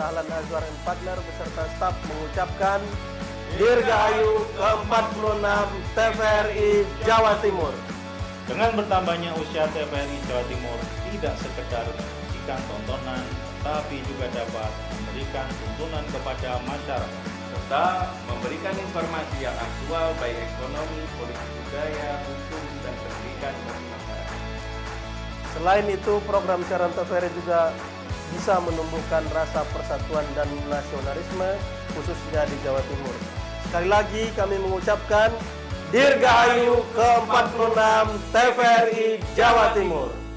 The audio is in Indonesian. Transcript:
Sahlan Azwar and Partner beserta staf mengucapkan Dirgahayu ke-46 TVRI Jawa Timur. Dengan bertambahnya usia TVRI Jawa Timur tidak sekedar menyaksikan tontonan, tapi juga dapat memberikan tuntunan kepada masyarakat. serta memberikan informasi yang aktual baik ekonomi, politik budaya, hukum, dan pendidikan bagi masyarakat. Selain itu, program siaran TVRI juga bisa menumbuhkan rasa persatuan dan nasionalisme khususnya di Jawa Timur. Sekali lagi kami mengucapkan Dirgahayu ke-46 TVRI Jawa Timur.